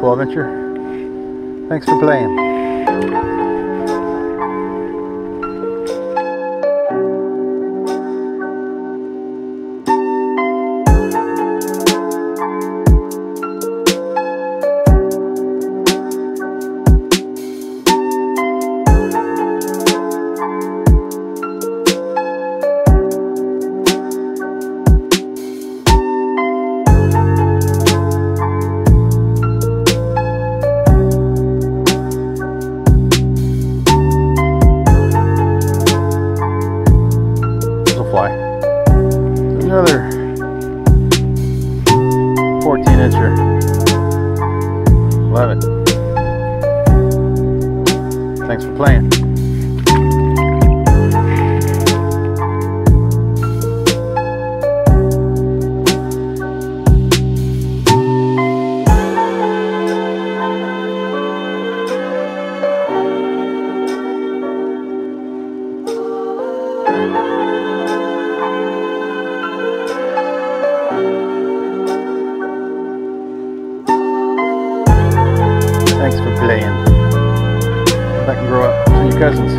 12 incher. Thanks for playing. Fly. Another 14 incher. Love it. Thanks for playing. Can grow up to your cousins.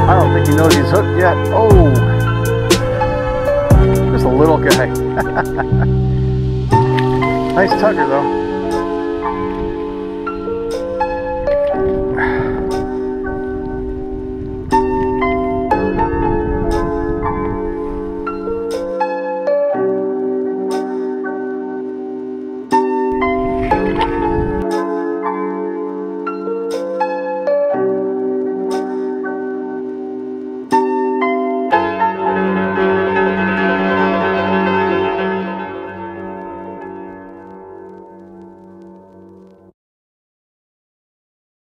I don't think he knows he's hooked yet. Oh! Just a little guy. nice tugger though.